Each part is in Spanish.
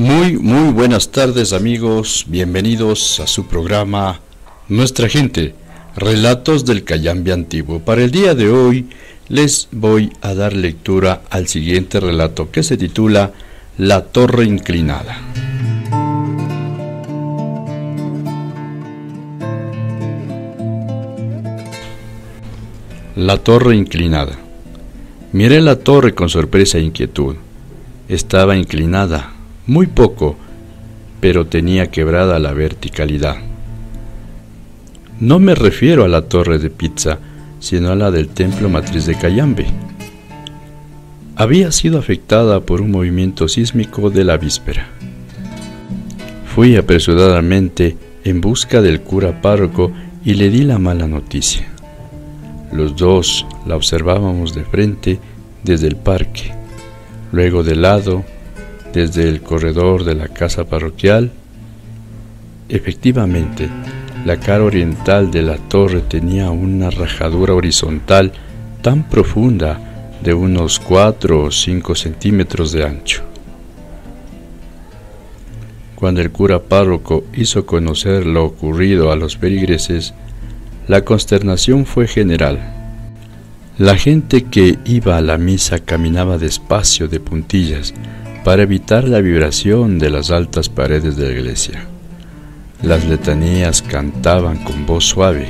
Muy, muy buenas tardes amigos, bienvenidos a su programa Nuestra Gente, Relatos del Cayambe Antiguo. Para el día de hoy les voy a dar lectura al siguiente relato que se titula La Torre Inclinada. La Torre Inclinada. Miré la torre con sorpresa e inquietud. Estaba inclinada, muy poco, pero tenía quebrada la verticalidad. No me refiero a la torre de pizza, sino a la del templo matriz de Cayambe. Había sido afectada por un movimiento sísmico de la víspera. Fui apresuradamente en busca del cura párroco y le di la mala noticia. Los dos la observábamos de frente desde el parque, luego de lado desde el corredor de la casa parroquial. Efectivamente, la cara oriental de la torre tenía una rajadura horizontal tan profunda de unos 4 o 5 centímetros de ancho. Cuando el cura párroco hizo conocer lo ocurrido a los peligreses, la consternación fue general. La gente que iba a la misa caminaba despacio de puntillas, para evitar la vibración de las altas paredes de la iglesia. Las letanías cantaban con voz suave.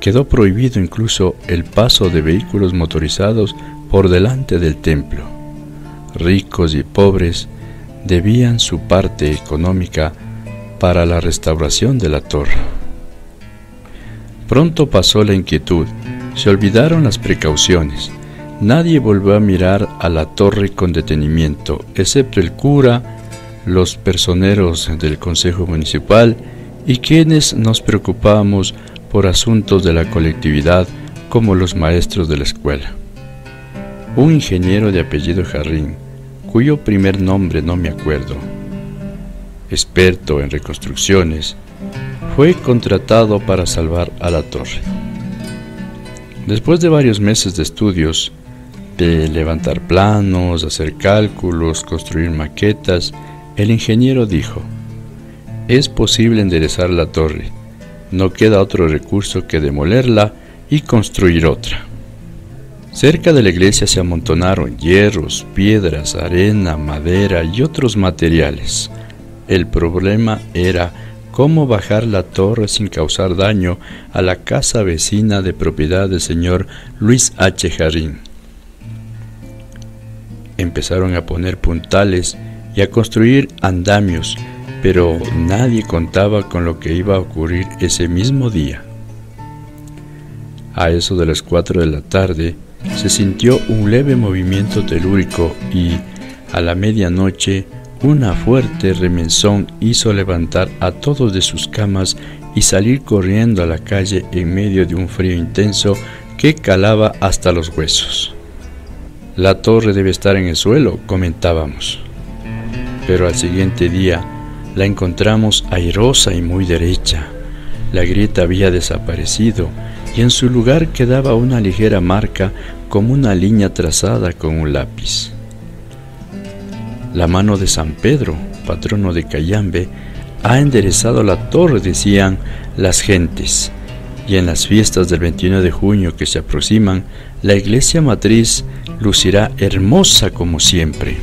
Quedó prohibido incluso el paso de vehículos motorizados por delante del templo. Ricos y pobres debían su parte económica para la restauración de la torre. Pronto pasó la inquietud, se olvidaron las precauciones, Nadie volvió a mirar a la torre con detenimiento, excepto el cura, los personeros del Consejo Municipal y quienes nos preocupábamos por asuntos de la colectividad como los maestros de la escuela. Un ingeniero de apellido Jarrín, cuyo primer nombre no me acuerdo, experto en reconstrucciones, fue contratado para salvar a la torre. Después de varios meses de estudios, de levantar planos, hacer cálculos, construir maquetas, el ingeniero dijo, es posible enderezar la torre, no queda otro recurso que demolerla y construir otra. Cerca de la iglesia se amontonaron hierros, piedras, arena, madera y otros materiales. El problema era cómo bajar la torre sin causar daño a la casa vecina de propiedad del señor Luis H. Jarín empezaron a poner puntales y a construir andamios, pero nadie contaba con lo que iba a ocurrir ese mismo día. A eso de las 4 de la tarde se sintió un leve movimiento telúrico y a la medianoche una fuerte remenzón hizo levantar a todos de sus camas y salir corriendo a la calle en medio de un frío intenso que calaba hasta los huesos. La torre debe estar en el suelo, comentábamos. Pero al siguiente día la encontramos airosa y muy derecha. La grieta había desaparecido y en su lugar quedaba una ligera marca como una línea trazada con un lápiz. La mano de San Pedro, patrono de Cayambe, ha enderezado la torre, decían las gentes, y en las fiestas del 21 de junio que se aproximan, la iglesia matriz lucirá hermosa como siempre.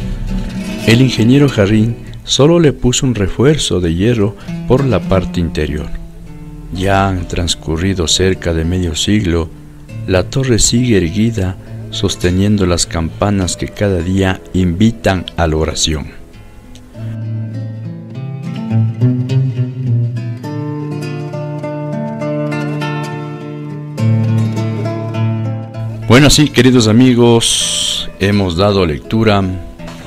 El ingeniero Jarrín solo le puso un refuerzo de hierro por la parte interior. Ya han transcurrido cerca de medio siglo, la torre sigue erguida sosteniendo las campanas que cada día invitan a la oración. Bueno, sí, queridos amigos, hemos dado lectura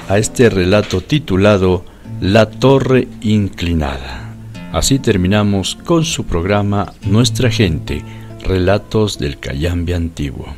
a este relato titulado La Torre Inclinada. Así terminamos con su programa Nuestra Gente, Relatos del Cayambe Antiguo.